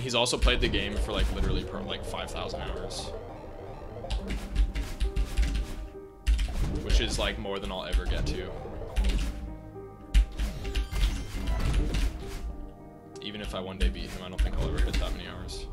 he's also played the game for like literally per like 5,000 hours. Which is like more than I'll ever get to. Even if I one day beat him, I don't think I'll ever hit that many hours.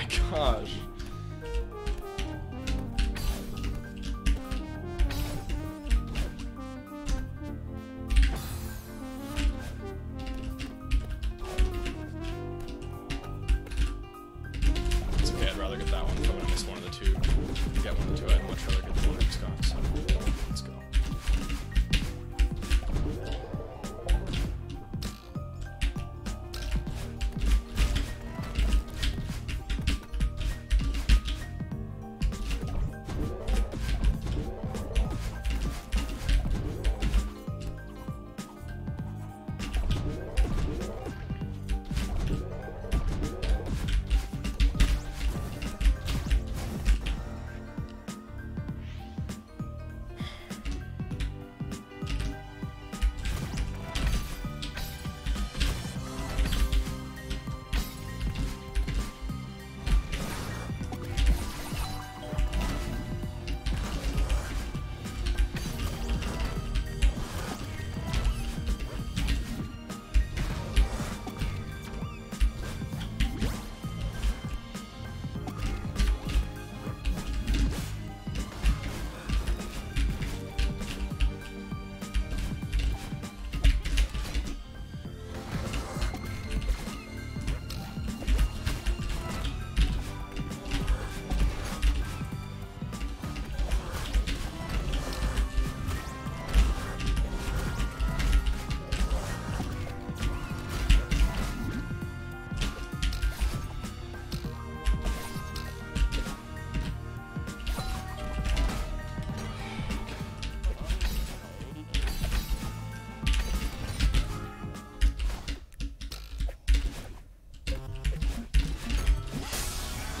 My gosh.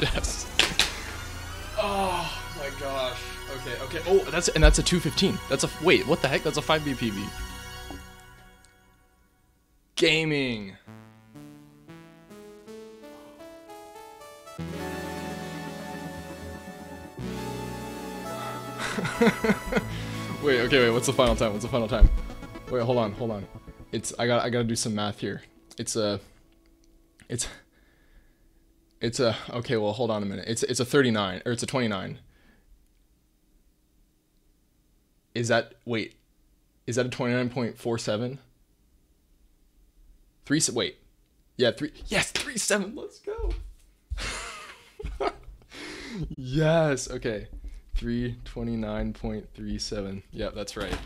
Yes. Oh my gosh. Okay, okay. Oh, that's and that's a 215. That's a wait, what the heck? That's a 5 BPV. Gaming. wait, okay, wait, what's the final time? What's the final time? Wait, hold on, hold on. It's I got I got to do some math here. It's a it's it's a okay. Well, hold on a minute. It's it's a thirty nine or it's a twenty nine. Is that wait? Is that a twenty nine point four seven? Three wait, yeah three yes three seven. Let's go. yes. Okay. Three twenty nine point three seven. Yeah, that's right.